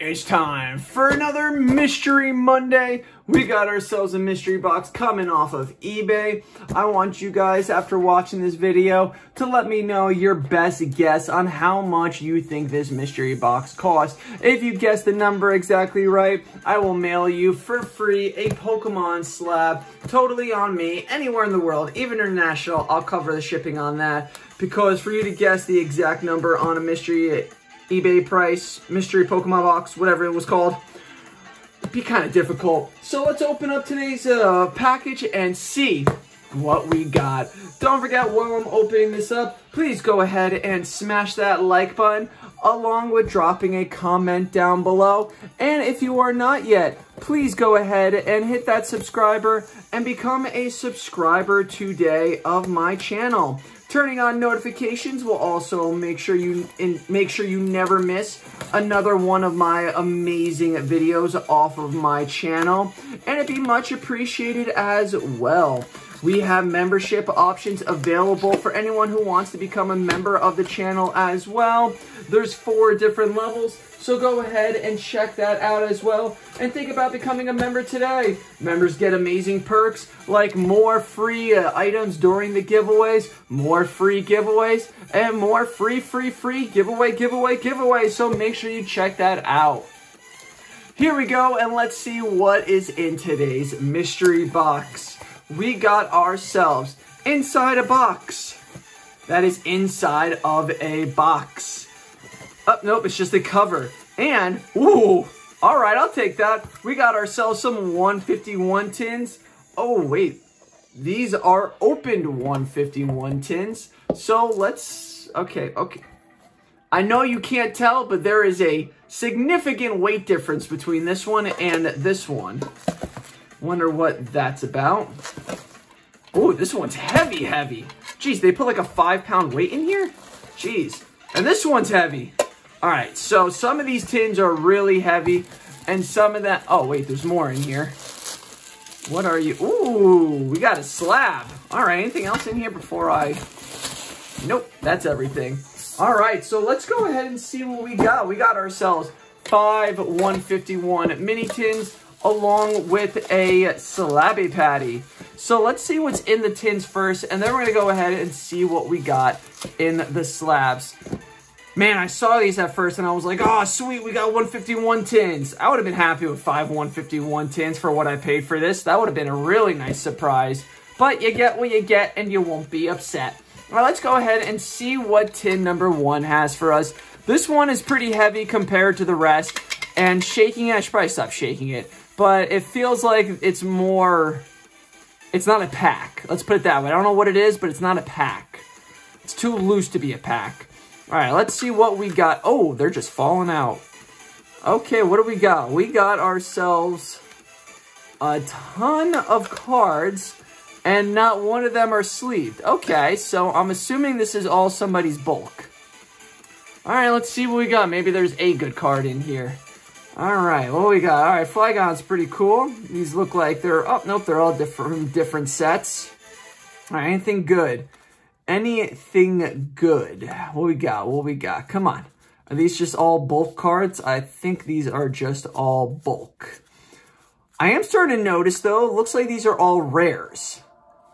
It's time for another Mystery Monday. We got ourselves a mystery box coming off of eBay. I want you guys, after watching this video, to let me know your best guess on how much you think this mystery box costs. If you guess the number exactly right, I will mail you for free a Pokemon slab, totally on me, anywhere in the world, even international. I'll cover the shipping on that because for you to guess the exact number on a mystery eBay price, mystery Pokemon box, whatever it was called. It'd be kind of difficult. So let's open up today's uh, package and see what we got. Don't forget while I'm opening this up, please go ahead and smash that like button along with dropping a comment down below. And if you are not yet, please go ahead and hit that subscriber and become a subscriber today of my channel. Turning on notifications will also make sure you make sure you never miss another one of my amazing videos off of my channel, and it'd be much appreciated as well. We have membership options available for anyone who wants to become a member of the channel as well. There's four different levels, so go ahead and check that out as well. And think about becoming a member today. Members get amazing perks like more free uh, items during the giveaways, more free giveaways, and more free, free, free giveaway, giveaway, giveaway. So make sure you check that out. Here we go, and let's see what is in today's mystery box. We got ourselves inside a box. That is inside of a box. Oh, nope, it's just a cover. And, ooh, all right, I'll take that. We got ourselves some 151 tins. Oh, wait, these are opened 151 tins. So let's, okay, okay. I know you can't tell, but there is a significant weight difference between this one and this one. Wonder what that's about. Oh, this one's heavy, heavy. Jeez, they put like a five pound weight in here? Jeez. And this one's heavy. All right, so some of these tins are really heavy, and some of that, oh wait, there's more in here. What are you, ooh, we got a slab. All right, anything else in here before I, nope, that's everything. All right, so let's go ahead and see what we got. We got ourselves five 151 mini tins along with a Slabby Patty. So let's see what's in the tins first, and then we're gonna go ahead and see what we got in the slabs. Man, I saw these at first and I was like, oh, sweet, we got 151 tins. I would have been happy with five 151 tins for what I paid for this. That would have been a really nice surprise. But you get what you get and you won't be upset. Well, let's go ahead and see what tin number one has for us. This one is pretty heavy compared to the rest. And shaking it, I should probably stop shaking it. But it feels like it's more... It's not a pack. Let's put it that way. I don't know what it is, but it's not a pack. It's too loose to be a pack. All right, let's see what we got. Oh, they're just falling out. Okay, what do we got? We got ourselves a ton of cards, and not one of them are sleeved. Okay, so I'm assuming this is all somebody's bulk. All right, let's see what we got. Maybe there's a good card in here. All right, what we got? All right, Flygon's pretty cool. These look like they're, oh, nope, they're all different, different sets. All right, anything good? Anything good. What we got? What we got? Come on. Are these just all bulk cards? I think these are just all bulk. I am starting to notice, though, looks like these are all rares.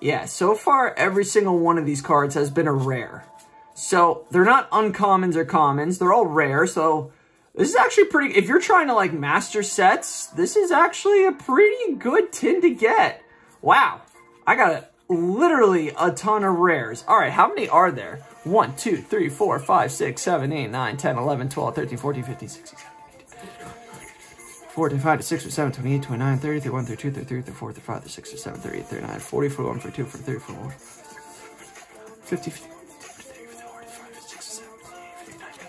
Yeah, so far, every single one of these cards has been a rare. So, they're not uncommons or commons. They're all rare, so this is actually pretty... If you're trying to, like, master sets, this is actually a pretty good tin to get. Wow. I got it literally a ton of rares. All right, how many are there? 1, 2, 3, 4, 5, 6, 7, 8, 9, 10, 11, 12, 13, 14, 15, 16, 17, 18, 14, 5, 6, 7, 28, 29, 30, 31, 32, 33, 34, 35, 36, 37, 38, 39, 40, 41, 42, 43, 44, 50, 50,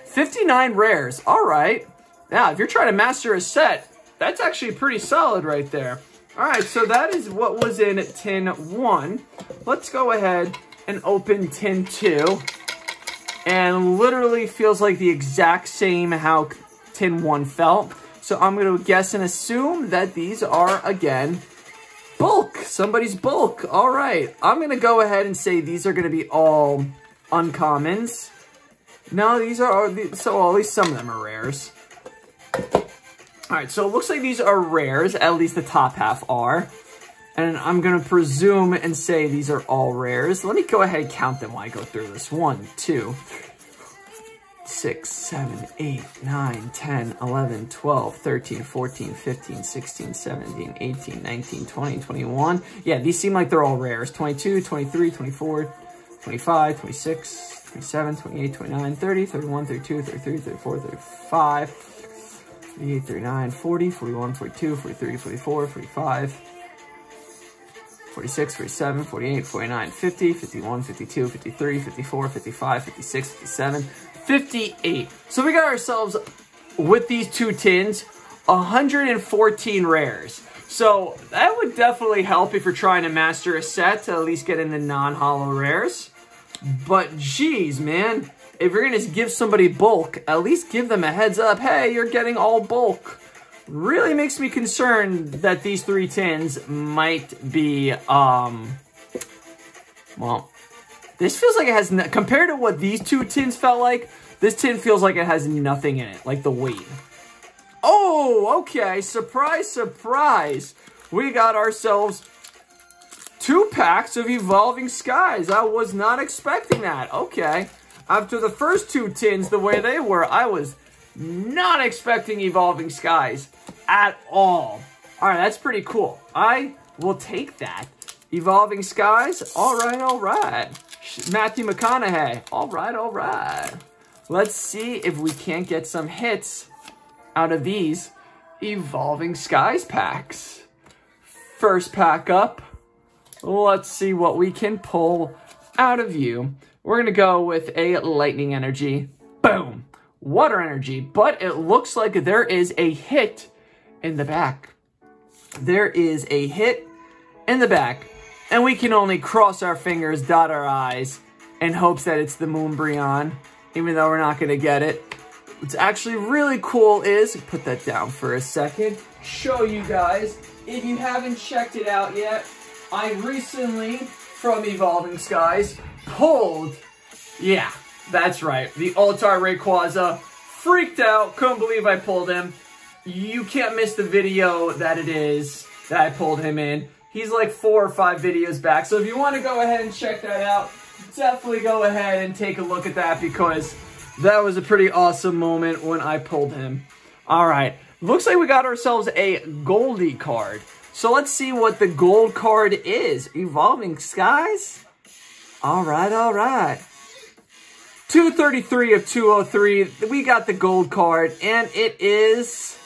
59 rares. All right. Now, if you're trying to master a set, that's actually pretty solid right there. All right, so that is what was in tin one. Let's go ahead and open tin two. And literally feels like the exact same how tin one felt. So I'm going to guess and assume that these are, again, bulk. Somebody's bulk. All right. I'm going to go ahead and say these are going to be all uncommons. No, these are, so at least some of them are rares. All right, so it looks like these are rares, at least the top half are. And I'm going to presume and say these are all rares. Let me go ahead and count them while I go through this. One, two, six, seven, eight, nine, 10, 11, 12, 13, 14, 15, 16, 17, 18, 19, 20, 21. Yeah, these seem like they're all rares. 22, 23, 24, 25, 26, 27, 28, 29, 30, 31, 32, 33, 34, 35, 38, 39, 40, 41, 42, 43, 44, 45, 46, 47, 48, 49, 50, 51, 52, 53, 54, 55, 56, 57, 58. So we got ourselves, with these two tins, 114 rares. So that would definitely help if you're trying to master a set to at least get in the non-holo rares. But geez, man, if you're going to give somebody bulk, at least give them a heads up. Hey, you're getting all bulk. Really makes me concerned that these three tins might be, um, well, this feels like it has, compared to what these two tins felt like, this tin feels like it has nothing in it, like the weight. Oh, okay, surprise, surprise. We got ourselves two packs of Evolving Skies. I was not expecting that. Okay. After the first two tins, the way they were, I was not expecting Evolving Skies at all. All right, that's pretty cool. I will take that. Evolving Skies, all right, all right. Matthew McConaughey, all right, all right. Let's see if we can't get some hits out of these Evolving Skies packs. First pack up. Let's see what we can pull out of you. We're going to go with a Lightning Energy. Boom. Water Energy. But it looks like there is a hit in the back. There is a hit in the back. And we can only cross our fingers, dot our eyes, in hopes that it's the Moonbreon, even though we're not going to get it. What's actually really cool is, put that down for a second, show you guys, if you haven't checked it out yet, I recently, from Evolving Skies, pulled, yeah, that's right, the Alt Art Rayquaza, freaked out, couldn't believe I pulled him. You can't miss the video that it is that I pulled him in. He's like four or five videos back, so if you want to go ahead and check that out, definitely go ahead and take a look at that because that was a pretty awesome moment when I pulled him. All right, looks like we got ourselves a Goldie card. So let's see what the gold card is. Evolving Skies? All right, all right. 233 of 203. We got the gold card, and it is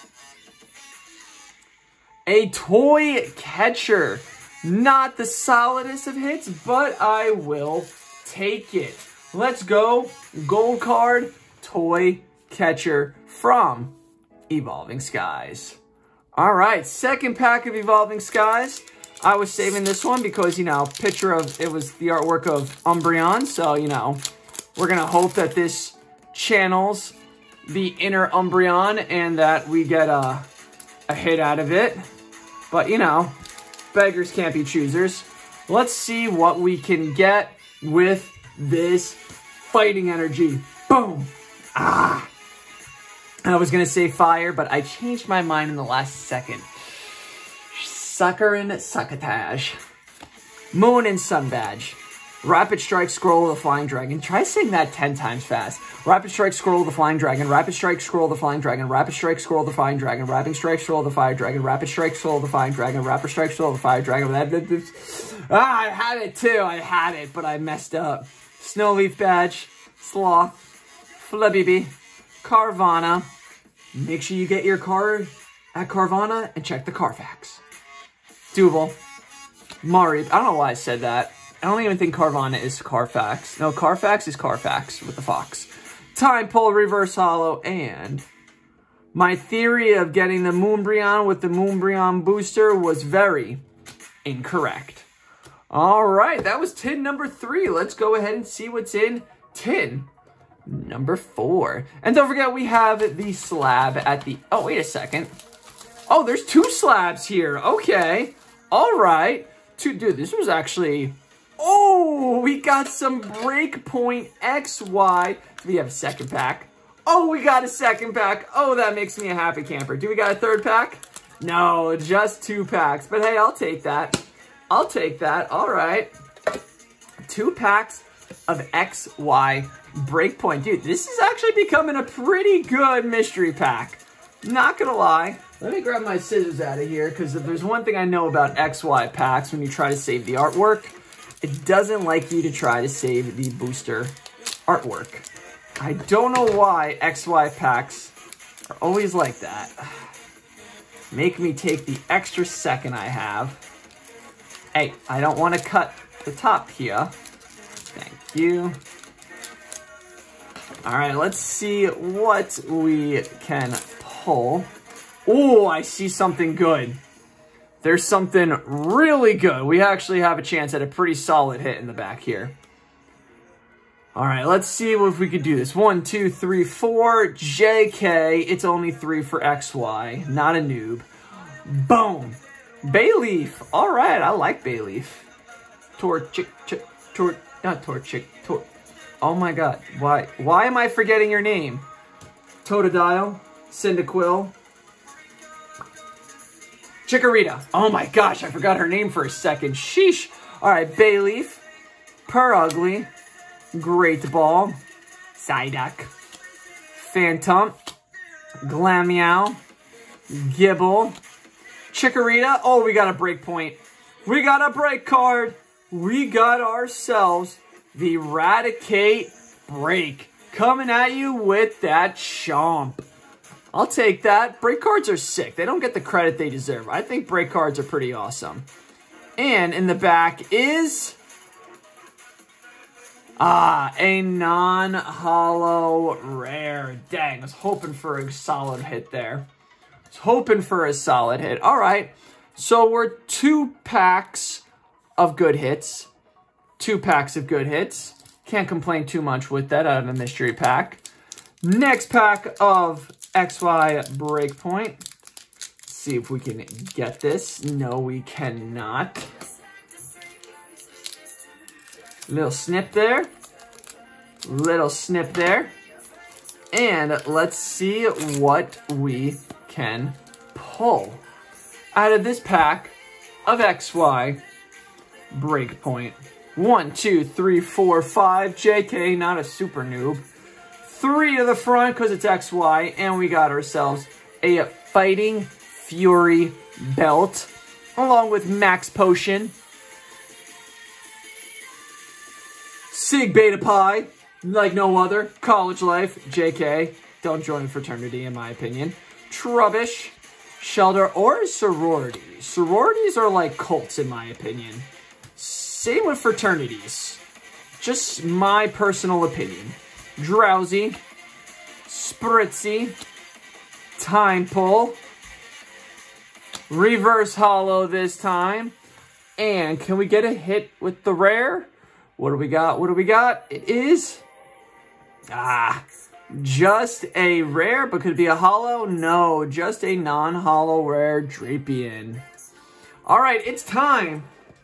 a toy catcher. Not the solidest of hits, but I will take it. Let's go. Gold card, toy catcher from Evolving Skies. All right, second pack of Evolving Skies. I was saving this one because, you know, picture of, it was the artwork of Umbreon. So, you know, we're going to hope that this channels the inner Umbreon and that we get a, a hit out of it. But, you know, beggars can't be choosers. Let's see what we can get with this fighting energy. Boom. Ah. I was going to say fire, but I changed my mind in the last second. Sucker and Succotash. Moon and Sun Badge. Rapid Strike Scroll of the Flying Dragon. Try saying that 10 times fast. Rapid Strike Scroll of the Flying Dragon. Rapid Strike Scroll of the Flying Dragon. Rapid Strike Scroll of the Flying Dragon. Rapid Strike Scroll of the Fire Dragon. Rapid Strike Scroll of the Flying Dragon. Rapid Strike Scroll of the Fire Dragon. Ah, I had it too. I had it, but I messed up. Snowleaf Badge. Sloth. Flabébé. Carvanha. Make sure you get your car at Carvana and check the Carfax. Double. Mareep. I don't know why I said that. I don't even think Carvana is Carfax. No, Carfax is Carfax with the fox. Time Pull Reverse Holo and my theory of getting the Moonbreon with the Moonbreon booster was very incorrect. All right, that was tin number three. Let's go ahead and see what's in tin number four. And don't forget, we have the slab at the... Oh, wait a second. Oh, there's two slabs here. Okay. All right. Two, dude, this was actually... Oh, we got some Breakpoint XY. We have a second pack. Oh, we got a second pack. Oh, that makes me a happy camper. Do we got a third pack? No, just two packs. But hey, I'll take that. I'll take that. All right. Two packs of XY Breakpoint. Dude, this is actually becoming a pretty good mystery pack. Not gonna lie. Let me grab my scissors out of here because if there's one thing I know about XY packs when you try to save the artwork, it doesn't like you to try to save the booster artwork. I don't know why XY packs are always like that. Make me take the extra second I have. Hey, I don't want to cut the top here. You. All right, let's see what we can pull. Oh, I see something good. There's something really good. We actually have a chance at a pretty solid hit in the back here. All right, let's see if we could do this. One, two, three, four. JK. It's only three for XY. Not a noob. Boom. Bayleaf. All right, I like Bayleaf. Torchic, tor, not Torchic, tor. Oh my god, why, why am I forgetting your name? Totodile, Cyndaquil, Chikorita. Oh my gosh, I forgot her name for a second. Sheesh. All right, Bayleaf, Purugly, Great Ball, Psyduck, Phantom, Glameow, Gible, Chikorita. Oh, we got a break point. We got a break card. We got ourselves the Raticate break. Coming at you with that chomp. I'll take that. Break cards are sick. They don't get the credit they deserve. I think break cards are pretty awesome. And in the back is Ah, a non-holo rare. Dang, I was hoping for a solid hit there. I was hoping for a solid hit. All right, so we're two packs of good hits. Two packs of good hits. Can't complain too much with that out of a mystery pack. Next pack of XY Breakpoint. See if we can get this. No, we cannot. Little snip there. Little snip there. And let's see what we can pull out of this pack of XY Breakpoint. One, two, three, four, five. JK, not a super noob. Three to the front because it's XY. And we got ourselves a Fighting Fury belt along with Max Potion Sig Beta Pi, like no other. College Life, JK. Don't join a fraternity, in my opinion. Trubbish, Shelter, or sororities. Sororities are like cults, in my opinion. Same with fraternities. Just my personal opinion. Drowzee, Spritzee, Time Pull, Reverse Holo this time. And can we get a hit with the rare? What do we got? What do we got? It is, ah, just a rare, but could it be a holo? No, just a non-holo rare Drapion. All right, it's time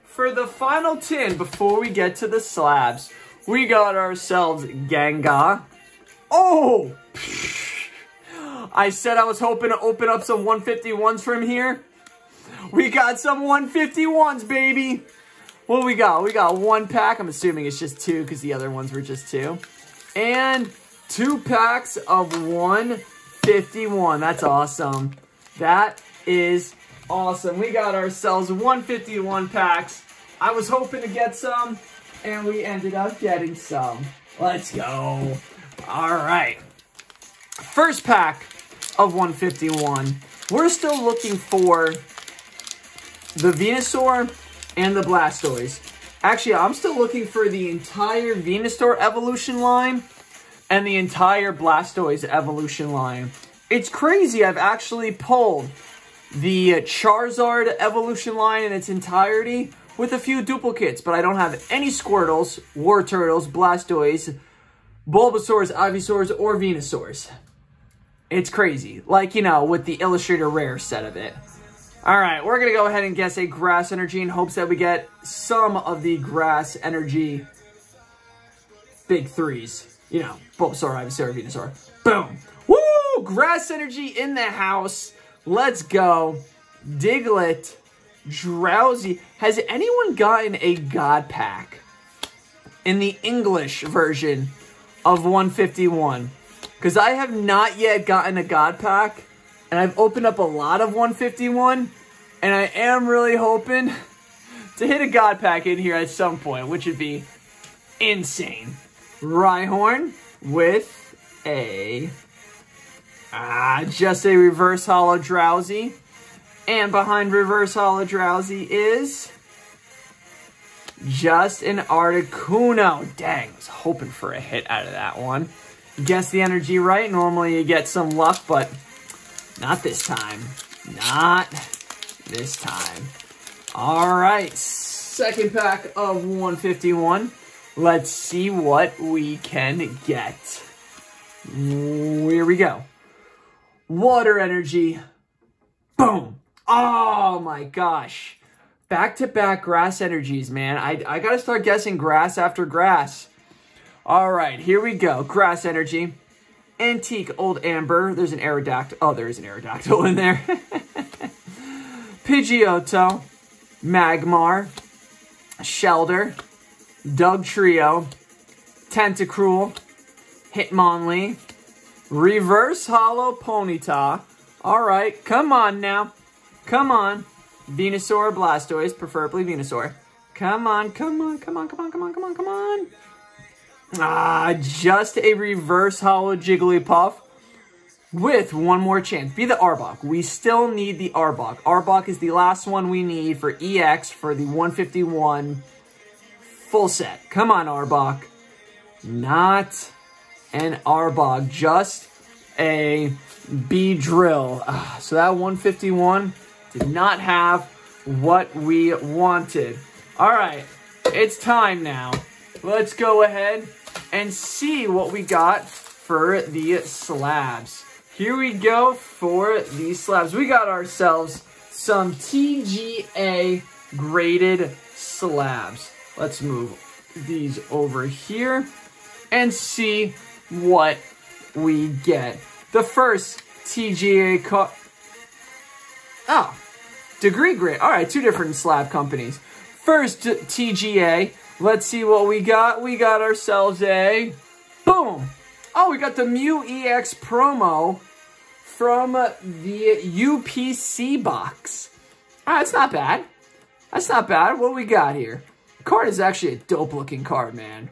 for the final tin before we get to the slabs. We got ourselves Gengar. Oh! I said I was hoping to open up some 151s from here. We got some 151s, baby. What we got? We got one pack. I'm assuming it's just two because the other ones were just two. And two packs of 151. That's awesome. That is awesome. We got ourselves 151 packs. I was hoping to get some, and we ended up getting some. Let's go. All right. First pack of 151. We're still looking for the Venusaur and the Blastoise. Actually, I'm still looking for the entire Venusaur evolution line and the entire Blastoise evolution line. It's crazy, I've actually pulled the Charizard evolution line in its entirety with a few duplicates, but I don't have any Squirtles, Wartortles, Blastoise, Bulbasaurs, Ivysaurs, or Venusaurs. It's crazy. Like, you know, with the Illustration Rare set of it. All right, we're going to go ahead and guess a grass energy in hopes that we get some of the grass energy big threes. you know, Bulbasaur, Ivysaur, Venusaur. Boom. Woo! Grass energy in the house. Let's go. Diglett, Drowzee. Has anyone gotten a God Pack in the English version of 151? Because I have not yet gotten a God Pack, and I've opened up a lot of 151, and I am really hoping to hit a God Pack in here at some point, which would be insane. Rhyhorn with a... Ah, just a reverse holo Drowzee. And behind reverse holo Drowzee is... Just an Articuno. Dang, I was hoping for a hit out of that one. Guess the energy right. Normally you get some luck, but not this time. Not this time. All right, second pack of 151. Let's see what we can get. Here we go. Water energy. Boom. Oh my gosh. Back-to-back grass energies, man. I, I gotta start guessing grass after grass. All right, here we go. Grass energy. Antique Old Amber. There's an Aerodactyl. Oh, there is an Aerodactyl in there. Pidgeotto. Magmar. Shellder. Dugtrio, Tentacruel, Hitmonlee, Reverse holo Ponyta. All right, come on now. Come on. Venusaur, Blastoise, preferably Venusaur. Come on, come on, come on, come on, come on, come on, come on. Ah, just a reverse holo Jigglypuff with one more chance. Be the Arbok. We still need the Arbok. Arbok is the last one we need for EX for the 151 Full set. Come on, Arbok. Not an Arbok, just a Beedrill. Uh, so that 151 did not have what we wanted. All right, it's time now. Let's go ahead and see what we got for the slabs. Here we go for the slabs. We got ourselves some TGA graded slabs. Let's move these over here and see what we get. The first TGA car. Oh, Degree Grit. All right, two different slab companies. First TGA. Let's see what we got. We got ourselves a boom. Oh, we got the Mew EX promo from the UPC box. All right, that's not bad. That's not bad. What we got here? card is actually a dope looking card, man.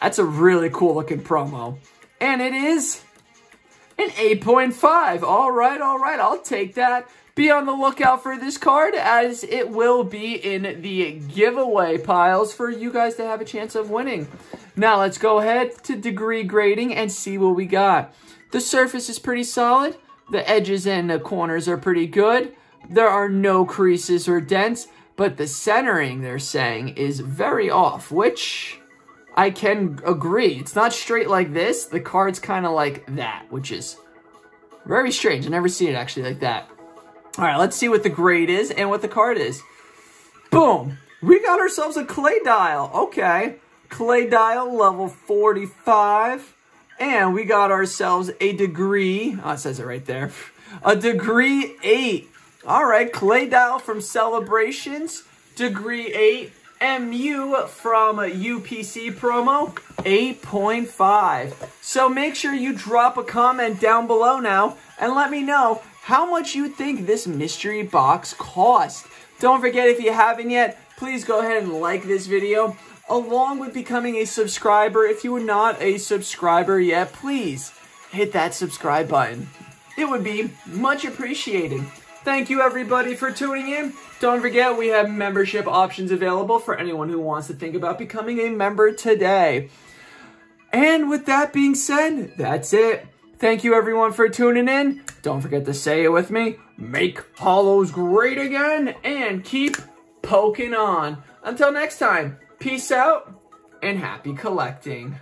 That's a really cool looking promo. And it is an 8.5. All right, all right, I'll take that. Be on the lookout for this card as it will be in the giveaway piles for you guys to have a chance of winning. Now let's go ahead to degree grading and see what we got. The surface is pretty solid. The edges and the corners are pretty good. There are no creases or dents. But the centering, they're saying, is very off, which I can agree. It's not straight like this. The card's kind of like that, which is very strange. i never seen it actually like that. All right, let's see what the grade is and what the card is. Boom. We got ourselves a Claydol. Okay. Claydol level 45. And we got ourselves a degree. Oh, it says it right there. A degree 8 all right, Claydol from Celebrations, Degree 8, Mew from UPC promo, 8.5. So make sure you drop a comment down below now and let me know how much you think this mystery box cost. Don't forget, if you haven't yet, please go ahead and like this video, along with becoming a subscriber. If you are not a subscriber yet, please hit that subscribe button. It would be much appreciated. Thank you everybody for tuning in. Don't forget we have membership options available for anyone who wants to think about becoming a member today. And with that being said, that's it. Thank you everyone for tuning in. Don't forget to say it with me. Make holos great again and keep poking on. Until next time, peace out and happy collecting.